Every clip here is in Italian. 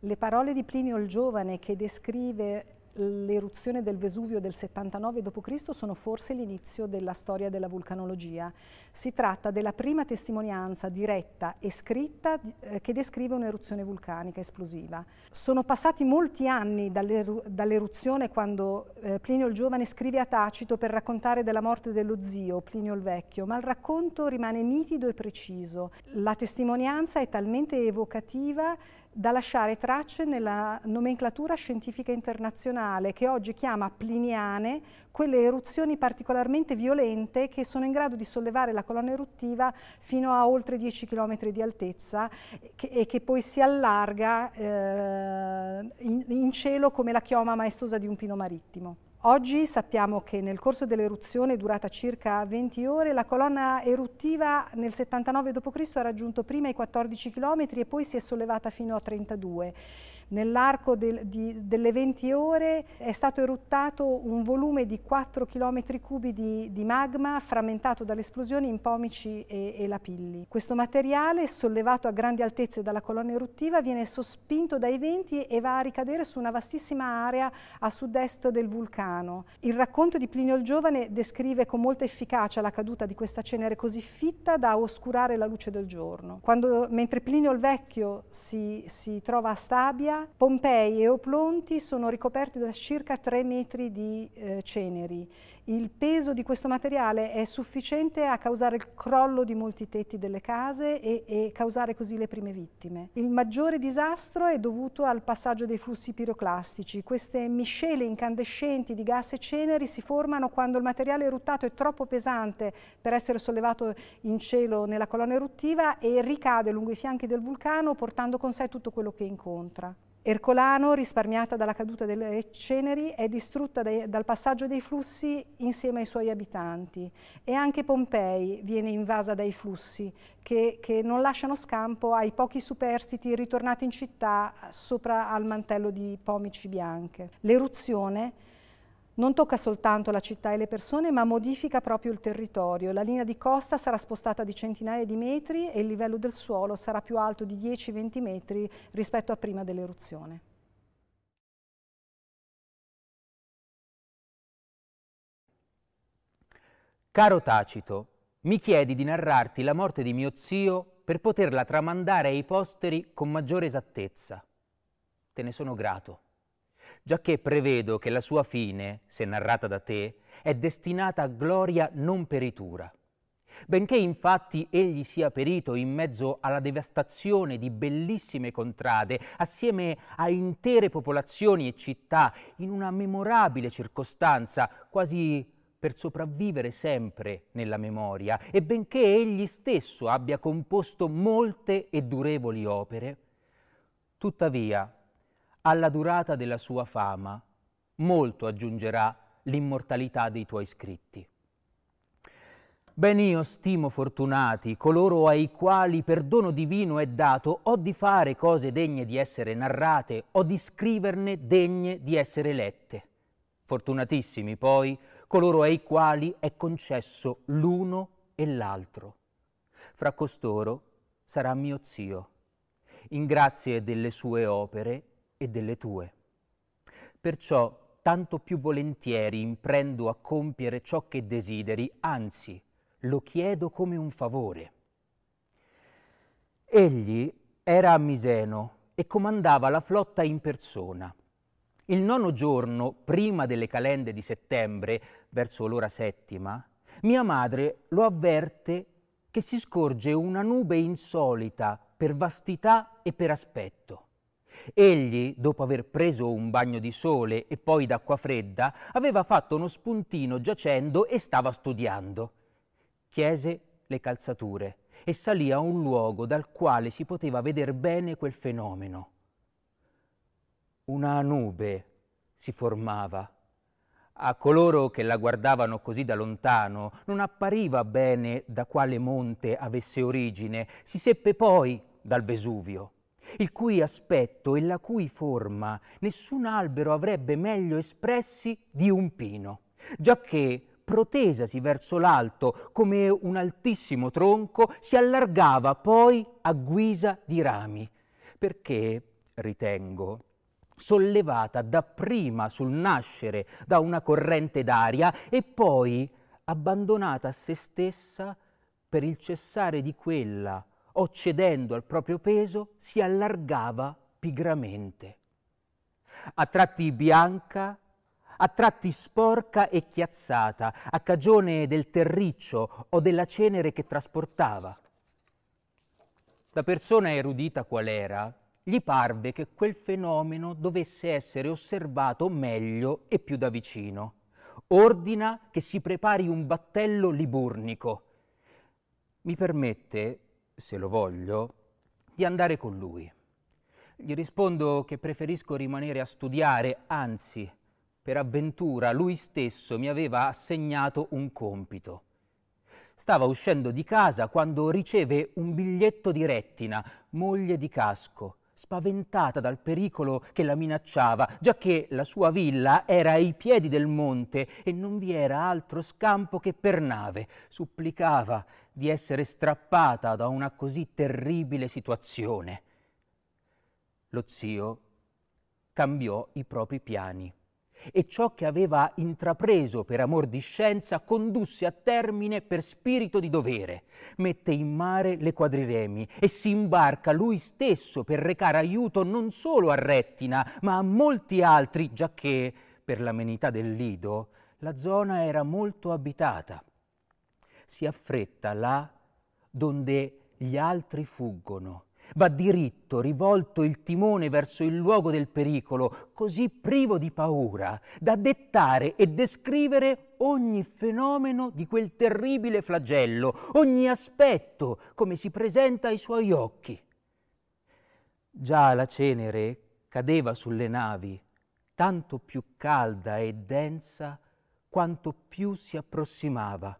Le parole di Plinio il Giovane che descrive l'eruzione del Vesuvio del 79 d.C. sono forse l'inizio della storia della vulcanologia. Si tratta della prima testimonianza diretta e scritta eh, che descrive un'eruzione vulcanica esplosiva. Sono passati molti anni dall'eruzione quando eh, Plinio il Giovane scrive a Tacito per raccontare della morte dello zio Plinio il Vecchio, ma il racconto rimane nitido e preciso. La testimonianza è talmente evocativa da lasciare tracce nella nomenclatura scientifica internazionale che oggi chiama pliniane quelle eruzioni particolarmente violente che sono in grado di sollevare la colonna eruttiva fino a oltre 10 km di altezza e che poi si allarga eh, in, in cielo come la chioma maestosa di un pino marittimo. Oggi sappiamo che nel corso dell'eruzione, durata circa 20 ore, la colonna eruttiva nel 79 d.C. ha raggiunto prima i 14 km e poi si è sollevata fino a 32 Nell'arco del, delle 20 ore è stato eruttato un volume di 4 km cubi di, di magma frammentato dalle esplosioni in pomici e, e, lapilli. Questo materiale, sollevato a grandi altezze dalla colonna eruttiva, viene sospinto dai venti e va a ricadere su una vastissima area a sud-est del vulcano. Il racconto di Plinio il Giovane descrive con molta efficacia la caduta di questa cenere così fitta da oscurare la luce del giorno. Quando, mentre Plinio il Vecchio si, si trova a Stabia, Pompei e Oplonti sono ricoperti da circa 3 metri di eh, ceneri. Il peso di questo materiale è sufficiente a causare il crollo di molti tetti delle case e, e causare così le prime vittime. Il maggiore disastro è dovuto al passaggio dei flussi piroclastici. Queste miscele incandescenti di gas e ceneri si formano quando il materiale eruttato è troppo pesante per essere sollevato in cielo nella colonna eruttiva e ricade lungo i fianchi del vulcano portando con sé tutto quello che incontra. Ercolano, risparmiata dalla caduta delle ceneri, è distrutta dai, dal passaggio dei flussi insieme ai suoi abitanti e anche Pompei viene invasa dai flussi che, che non lasciano scampo ai pochi superstiti ritornati in città sopra al mantello di pomici bianche. L'eruzione non tocca soltanto la città e le persone, ma modifica proprio il territorio. La linea di costa sarà spostata di centinaia di metri e il livello del suolo sarà più alto di 10-20 metri rispetto a prima dell'eruzione. Caro Tacito, mi chiedi di narrarti la morte di mio zio per poterla tramandare ai posteri con maggiore esattezza. Te ne sono grato giacché prevedo che la sua fine, se narrata da te, è destinata a gloria non peritura. Benché infatti egli sia perito in mezzo alla devastazione di bellissime contrade, assieme a intere popolazioni e città, in una memorabile circostanza, quasi per sopravvivere sempre nella memoria, e benché egli stesso abbia composto molte e durevoli opere, tuttavia alla durata della sua fama, molto aggiungerà l'immortalità dei tuoi scritti. Ben io stimo fortunati coloro ai quali perdono divino è dato o di fare cose degne di essere narrate o di scriverne degne di essere lette. Fortunatissimi poi coloro ai quali è concesso l'uno e l'altro. Fra costoro sarà mio zio. In grazie delle sue opere e delle tue. Perciò tanto più volentieri imprendo a compiere ciò che desideri, anzi lo chiedo come un favore. Egli era a Miseno e comandava la flotta in persona. Il nono giorno, prima delle calende di settembre, verso l'ora settima, mia madre lo avverte che si scorge una nube insolita per vastità e per aspetto. Egli, dopo aver preso un bagno di sole e poi d'acqua fredda, aveva fatto uno spuntino giacendo e stava studiando. Chiese le calzature e salì a un luogo dal quale si poteva veder bene quel fenomeno. Una nube si formava. A coloro che la guardavano così da lontano non appariva bene da quale monte avesse origine, si seppe poi dal Vesuvio il cui aspetto e la cui forma nessun albero avrebbe meglio espressi di un pino, giacché protesasi verso l'alto come un altissimo tronco, si allargava poi a guisa di rami, perché ritengo, sollevata dapprima sul nascere da una corrente d'aria e poi abbandonata a se stessa per il cessare di quella o cedendo al proprio peso si allargava pigramente. A tratti bianca, a tratti sporca e chiazzata, a cagione del terriccio o della cenere che trasportava. Da persona erudita qual era, gli parve che quel fenomeno dovesse essere osservato meglio e più da vicino. Ordina che si prepari un battello liburnico. Mi permette, se lo voglio, di andare con lui. Gli rispondo che preferisco rimanere a studiare, anzi, per avventura lui stesso mi aveva assegnato un compito. Stava uscendo di casa quando riceve un biglietto di Rettina, moglie di Casco, spaventata dal pericolo che la minacciava, giacché la sua villa era ai piedi del monte e non vi era altro scampo che per nave. Supplicava di essere strappata da una così terribile situazione. Lo zio cambiò i propri piani e ciò che aveva intrapreso per amor di scienza condusse a termine per spirito di dovere. Mette in mare le quadriremi e si imbarca lui stesso per recare aiuto non solo a Rettina, ma a molti altri, giacché, per l'amenità del Lido, la zona era molto abitata. Si affretta là donde gli altri fuggono Va diritto, rivolto il timone verso il luogo del pericolo, così privo di paura, da dettare e descrivere ogni fenomeno di quel terribile flagello, ogni aspetto come si presenta ai suoi occhi. Già la cenere cadeva sulle navi, tanto più calda e densa quanto più si approssimava.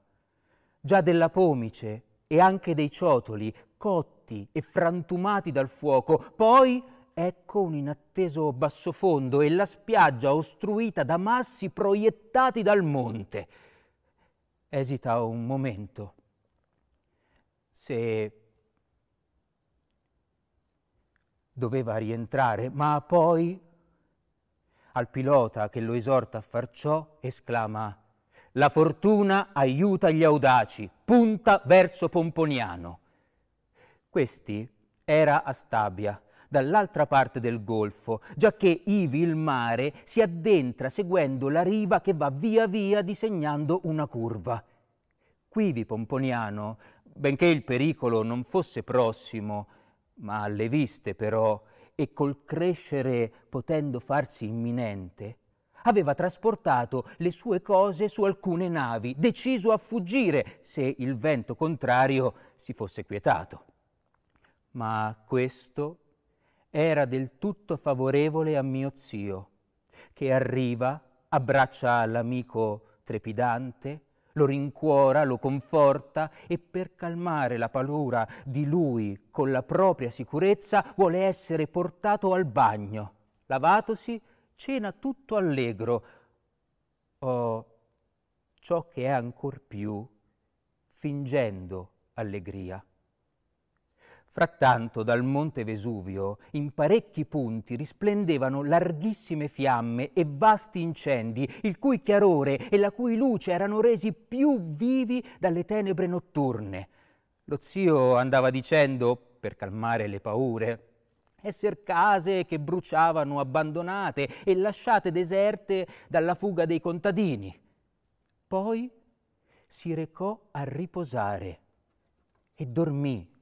Già della pomice e anche dei ciotoli, cotti e frantumati dal fuoco. Poi ecco un inatteso bassofondo e la spiaggia ostruita da massi proiettati dal monte. Esita un momento. Se doveva rientrare, ma poi al pilota che lo esorta a far ciò esclama la fortuna aiuta gli audaci, punta verso Pomponiano. Questi era a Stabia, dall'altra parte del golfo, giacché ivi il mare si addentra seguendo la riva che va via via disegnando una curva. Quivi Pomponiano, benché il pericolo non fosse prossimo, ma alle viste però, e col crescere potendo farsi imminente, aveva trasportato le sue cose su alcune navi, deciso a fuggire se il vento contrario si fosse quietato. Ma questo era del tutto favorevole a mio zio, che arriva, abbraccia l'amico trepidante, lo rincuora, lo conforta e per calmare la paura di lui con la propria sicurezza vuole essere portato al bagno. Lavatosi, cena tutto allegro, o ciò che è ancor più, fingendo allegria. Frattanto dal monte Vesuvio in parecchi punti risplendevano larghissime fiamme e vasti incendi, il cui chiarore e la cui luce erano resi più vivi dalle tenebre notturne. Lo zio andava dicendo, per calmare le paure, esser case che bruciavano abbandonate e lasciate deserte dalla fuga dei contadini. Poi si recò a riposare e dormì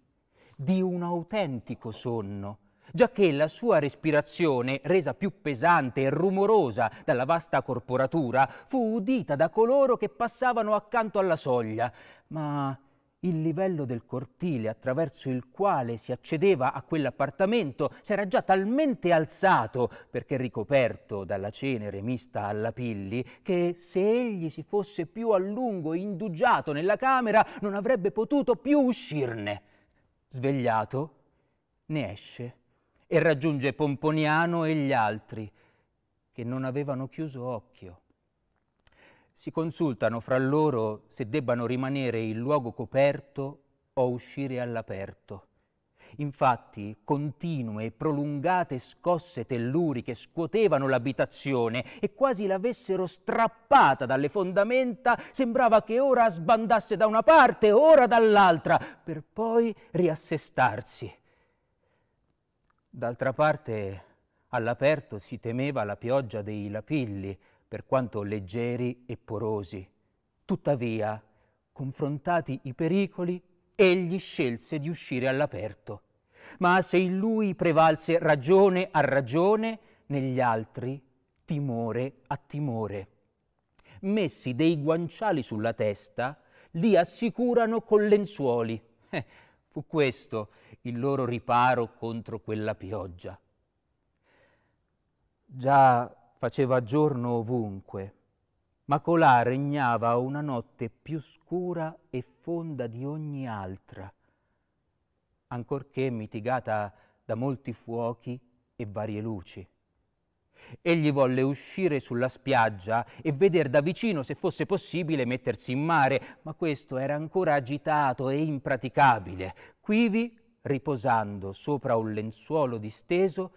di un autentico sonno, giacché la sua respirazione, resa più pesante e rumorosa dalla vasta corporatura, fu udita da coloro che passavano accanto alla soglia, ma il livello del cortile attraverso il quale si accedeva a quell'appartamento s'era già talmente alzato perché ricoperto dalla cenere mista alla pilli che se egli si fosse più a lungo indugiato nella camera non avrebbe potuto più uscirne. Svegliato, ne esce e raggiunge Pomponiano e gli altri che non avevano chiuso occhio si consultano fra loro se debbano rimanere in luogo coperto o uscire all'aperto. Infatti, continue e prolungate scosse telluriche scuotevano l'abitazione e quasi l'avessero strappata dalle fondamenta, sembrava che ora sbandasse da una parte, ora dall'altra, per poi riassestarsi. D'altra parte, all'aperto si temeva la pioggia dei lapilli, per quanto leggeri e porosi. Tuttavia, confrontati i pericoli, egli scelse di uscire all'aperto. Ma se in lui prevalse ragione a ragione, negli altri timore a timore. Messi dei guanciali sulla testa, li assicurano con lenzuoli. Eh, fu questo il loro riparo contro quella pioggia. Già faceva giorno ovunque, ma colà regnava una notte più scura e fonda di ogni altra, ancorché mitigata da molti fuochi e varie luci. Egli volle uscire sulla spiaggia e veder da vicino se fosse possibile mettersi in mare, ma questo era ancora agitato e impraticabile. Quivi, riposando sopra un lenzuolo disteso,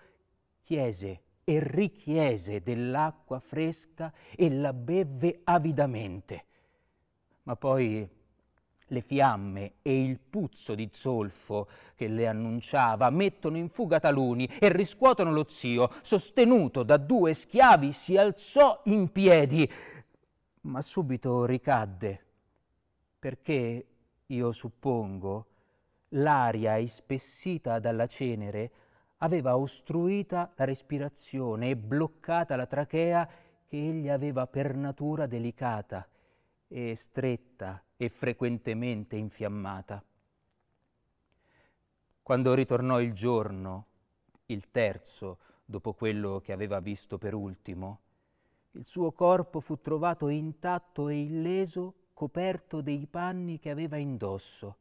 chiese e richiese dell'acqua fresca e la bevve avidamente. Ma poi le fiamme e il puzzo di zolfo che le annunciava mettono in fuga taluni e riscuotono lo zio, sostenuto da due schiavi, si alzò in piedi, ma subito ricadde, perché, io suppongo, l'aria ispessita dalla cenere aveva ostruita la respirazione e bloccata la trachea che egli aveva per natura delicata e stretta e frequentemente infiammata. Quando ritornò il giorno, il terzo, dopo quello che aveva visto per ultimo, il suo corpo fu trovato intatto e illeso, coperto dei panni che aveva indosso.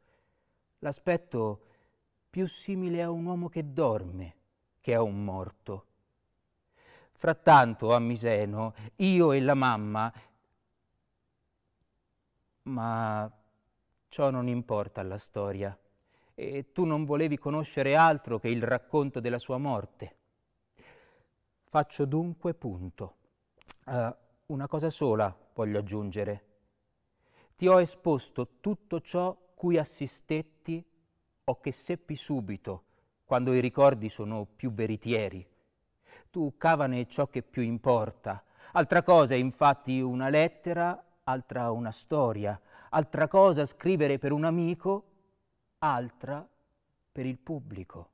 L'aspetto più simile a un uomo che dorme che a un morto. Frattanto a Miseno, io e la mamma, ma ciò non importa alla storia, e tu non volevi conoscere altro che il racconto della sua morte. Faccio dunque punto. Uh, una cosa sola voglio aggiungere. Ti ho esposto tutto ciò cui assistetti o che seppi subito, quando i ricordi sono più veritieri. Tu cavane ciò che più importa. Altra cosa è infatti una lettera, altra una storia, altra cosa scrivere per un amico, altra per il pubblico.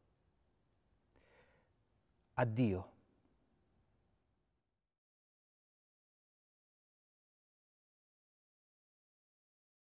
Addio.